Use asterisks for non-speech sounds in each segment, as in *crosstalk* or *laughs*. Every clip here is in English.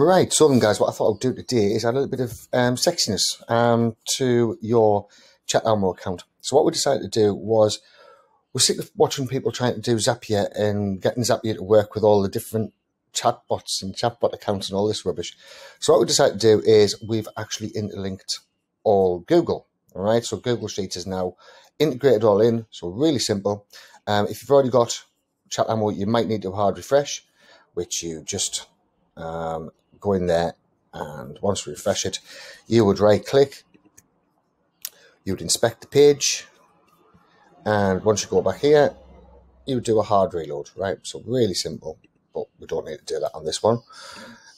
Right, so then guys, what I thought I'd do today is add a little bit of um, sexiness um, to your ChatAmmo account. So what we decided to do was we're sick of watching people trying to do Zapier and getting Zapier to work with all the different chatbots and chatbot accounts and all this rubbish. So what we decided to do is we've actually interlinked all Google. All right, so Google Sheets is now integrated all in. So really simple. Um, if you've already got ChatAmmo, you might need to hard refresh, which you just um, go in there and once we refresh it, you would right click, you would inspect the page, and once you go back here, you would do a hard reload, right? So really simple, but we don't need to do that on this one.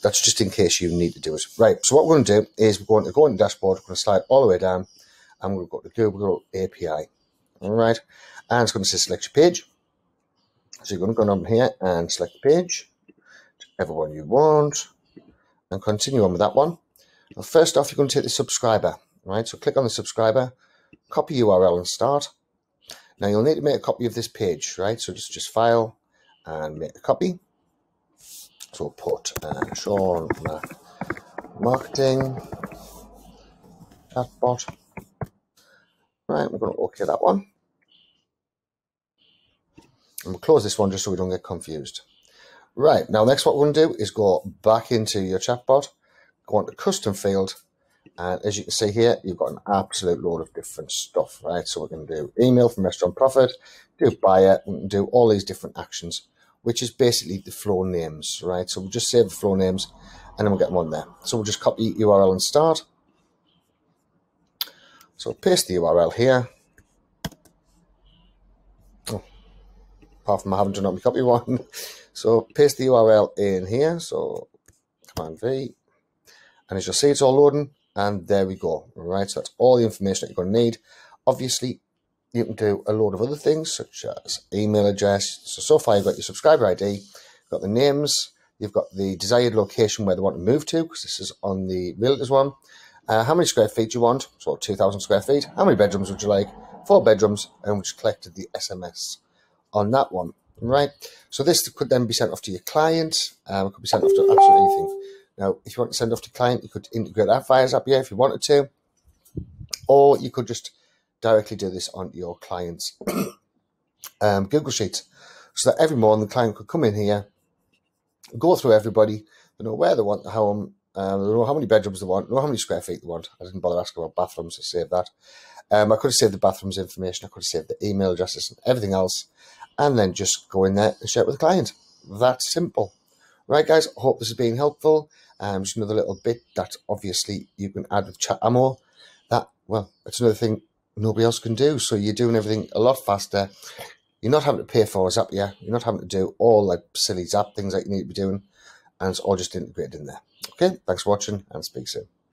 That's just in case you need to do it. Right, so what we're going to do is we're going to go in the dashboard, we're going to slide all the way down, and to go to Google API. All right, and it's going to say select your page. So you're going to go down here and select the page, everyone you want, and continue on with that one. First off, you're going to take the subscriber, right? So click on the subscriber, copy URL and start. Now you'll need to make a copy of this page, right? So just, just file and make a copy. So we'll put uh, Shaun Marketing Chatbot. Right, we're going to OK that one. And we'll close this one just so we don't get confused. Right, now next what we're going to do is go back into your chatbot, go on to custom field, and as you can see here, you've got an absolute load of different stuff, right? So we're going to do email from Restaurant Profit, do buyer, do all these different actions, which is basically the flow names, right? So we'll just save the flow names, and then we'll get them on there. So we'll just copy URL and start. So paste the URL here. Oh, apart from I haven't done up my copy one. *laughs* So paste the URL in here. So Command V. And as you'll see, it's all loading. And there we go. Right, so that's all the information that you're going to need. Obviously, you can do a load of other things, such as email address. So, so far, you've got your subscriber ID, you've got the names, you've got the desired location where they want to move to, because this is on the realtors one. Uh, how many square feet do you want? So 2,000 square feet. How many bedrooms would you like? Four bedrooms, and just collected the SMS on that one right? So this could then be sent off to your client. Um, it could be sent off to absolutely anything. Now, if you want to send off to client, you could integrate that via Zapier if you wanted to, or you could just directly do this on your client's *clears throat* um, Google Sheets, so that every morning the client could come in here, go through everybody, they know where they want the home, um, they know how many bedrooms they want, know how many square feet they want. I didn't bother asking about bathrooms to save that. Um, I could have saved the bathrooms information, I could have saved the email addresses and everything else and then just go in there and share it with the client. That simple. Right, guys, hope this has been helpful. Um, just another little bit that obviously you can add with ChatAmmo. That, well, it's another thing nobody else can do. So you're doing everything a lot faster. You're not having to pay for a Yeah, You're not having to do all like silly Zap things that you need to be doing. And it's all just integrated in there. Okay, thanks for watching and speak soon.